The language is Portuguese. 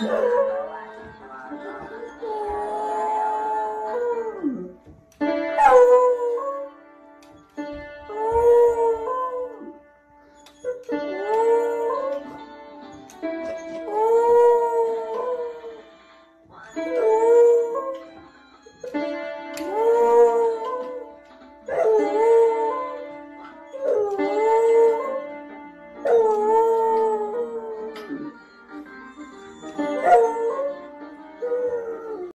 Música